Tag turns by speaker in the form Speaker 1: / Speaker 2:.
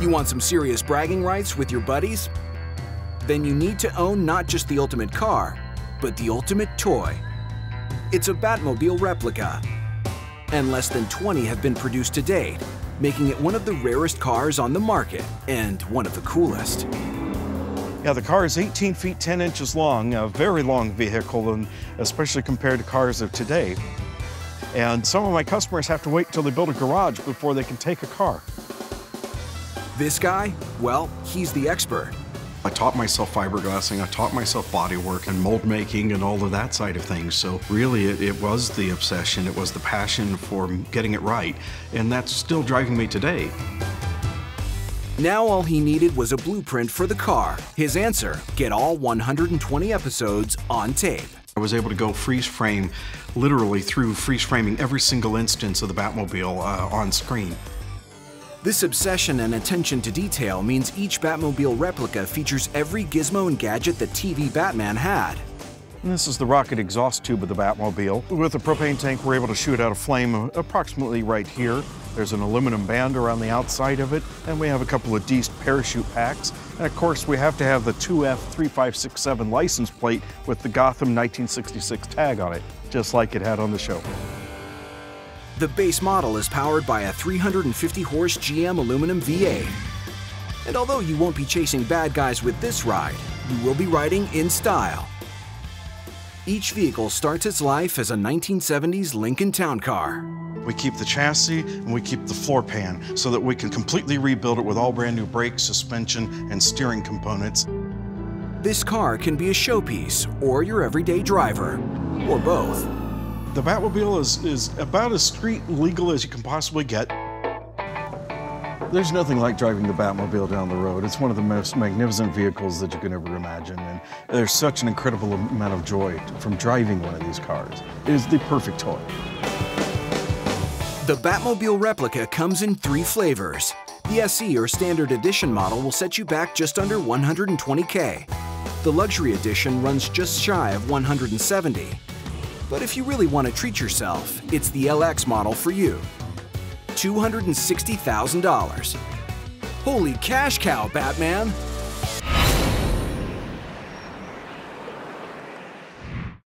Speaker 1: You want some serious bragging rights with your buddies? Then you need to own not just the ultimate car, but the ultimate toy. It's a Batmobile replica, and less than 20 have been produced to date, making it one of the rarest cars on the market and one of the coolest.
Speaker 2: Yeah, the car is 18 feet 10 inches long, a very long vehicle, and especially compared to cars of today. And some of my customers have to wait till they build a garage before they can take a car.
Speaker 1: This guy, well, he's the expert.
Speaker 3: I taught myself fiberglassing, I taught myself bodywork and mold making and all of that side of things. So really it, it, was the obsession, it was the passion for getting it right. And that's still driving me today.
Speaker 1: Now all he needed was a blueprint for the car. His answer, get all 120 episodes on tape.
Speaker 3: I was able to go freeze frame literally through freeze framing every single instance of the Batmobile uh, on screen.
Speaker 1: This obsession and attention to detail means each Batmobile replica features every gizmo and gadget that TV Batman had.
Speaker 2: This is the rocket exhaust tube of the Batmobile. With the propane tank, we're able to shoot out a flame approximately right here. There's an aluminum band around the outside of it, and we have a couple of Deist parachute packs. And of course, we have to have the 2F3567 license plate with the Gotham 1966 tag on it, just like it had on the show.
Speaker 1: The base model is powered by a 350 horse GM aluminum V8. And although you won't be chasing bad guys with this ride, you will be riding in style. Each vehicle starts its life as a 1970s Lincoln Town Car.
Speaker 2: We keep the chassis and we keep the floor pan so that we can completely rebuild it with all brand new brakes, suspension, and steering components.
Speaker 1: This car can be a showpiece or your everyday driver, or both.
Speaker 2: The Batmobile is, is about as street legal as you can possibly get. There's nothing like driving the Batmobile down the road. It's one of the most magnificent vehicles that you can ever imagine, and there's such an incredible amount of joy from driving one of these cars. It is the perfect toy.
Speaker 1: The Batmobile replica comes in three flavors. The SE or Standard Edition model will set you back just under 120K. The Luxury Edition runs just shy of 170. But if you really want to treat yourself, it's the LX model for you. $260,000. Holy cash cow, Batman!